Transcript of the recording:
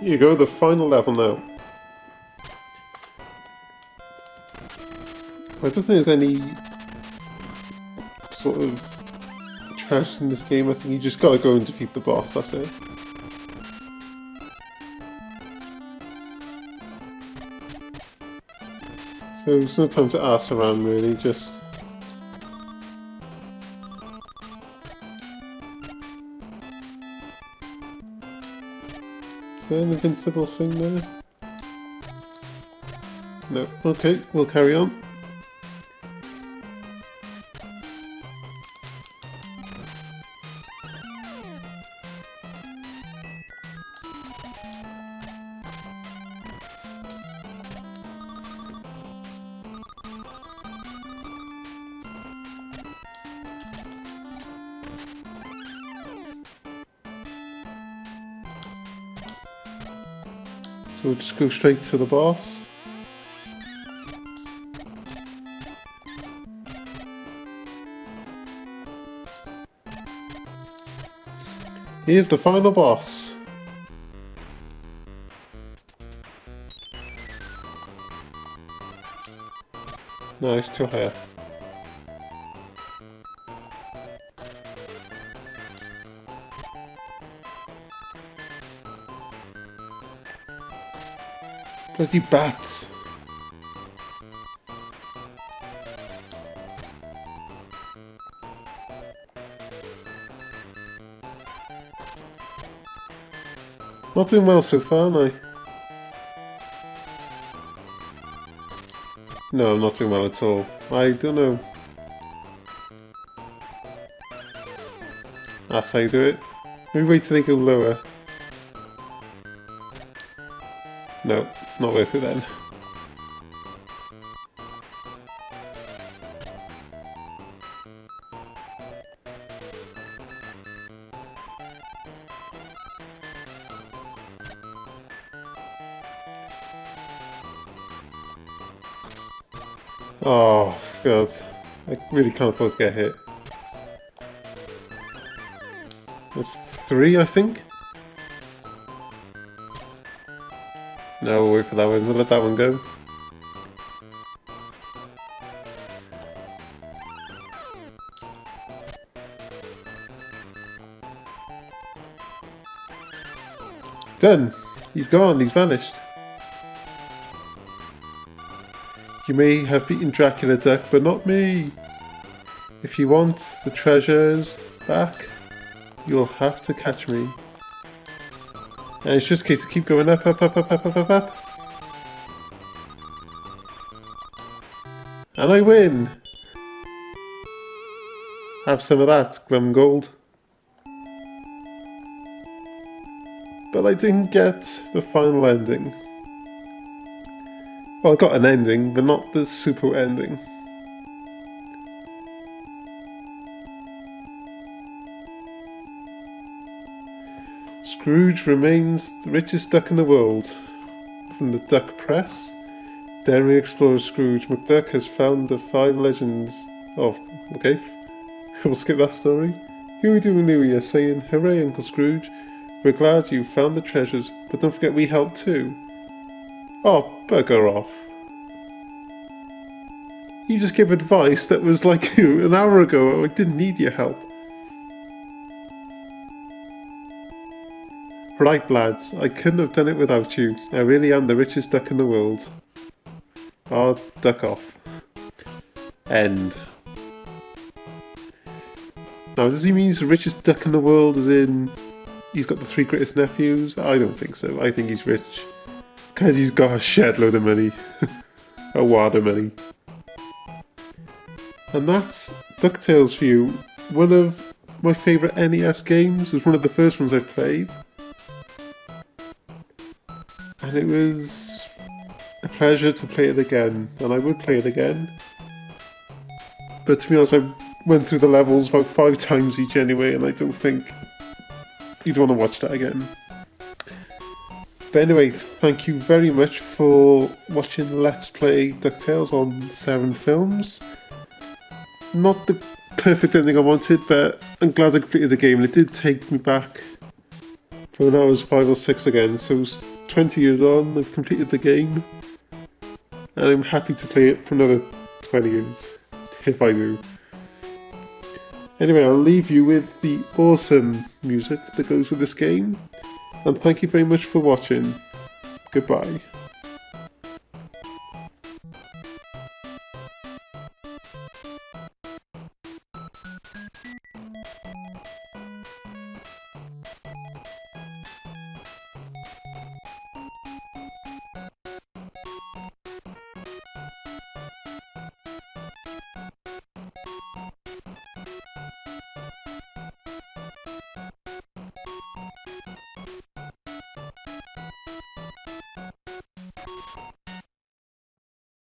Here you go, the final level now. I don't think there's any sort of trash in this game. I think you just gotta go and defeat the boss, that's it. So there's no time to ask around really, just... an invincible thing there? No. Okay, we'll carry on. So we'll just go straight to the boss. Here's the final boss. No, it's too high. Bloody bats. Not doing well so far, am I? No, I'm not doing well at all. I don't know. That's how you do it. Maybe wait till they go lower. No, not worth it then. Oh, God. I really can't afford to get hit. That's three, I think? No, we'll wait for that one. We'll let that one go. Done. He's gone. He's vanished. You may have beaten Dracula Duck, but not me. If you want the treasures back, you'll have to catch me. And it's just a case of keep going up, up, up, up, up, up, up, up. And I win! Have some of that, Glomgold. But I didn't get the final ending. Well, I got an ending, but not the super ending. Scrooge remains the richest duck in the world. From the Duck Press, daring explorer Scrooge McDuck has found the five legends. Oh, okay. we'll skip that story. Huey Dewey Louie is saying, Hooray, Uncle Scrooge. We're glad you found the treasures, but don't forget we helped too. Oh, bugger off. You just gave advice that was like you an hour ago. I didn't need your help. Right, lads, I couldn't have done it without you. I really am the richest duck in the world. Oh, duck off. End. Now, does he mean he's the richest duck in the world as in he's got the three greatest nephews? I don't think so. I think he's rich. Because he's got a shed load of money. a wad of money. And that's DuckTales for you. One of my favourite NES games. It was one of the first ones I've played and it was a pleasure to play it again, and I would play it again. But to be honest, I went through the levels about five times each anyway, and I don't think you'd want to watch that again. But anyway, thank you very much for watching Let's Play DuckTales on Seren Films. Not the perfect ending I wanted, but I'm glad I completed the game, and it did take me back from when I was 5 or 6 again, so 20 years on, I've completed the game, and I'm happy to play it for another 20 years, if I do. Anyway, I'll leave you with the awesome music that goes with this game, and thank you very much for watching. Goodbye.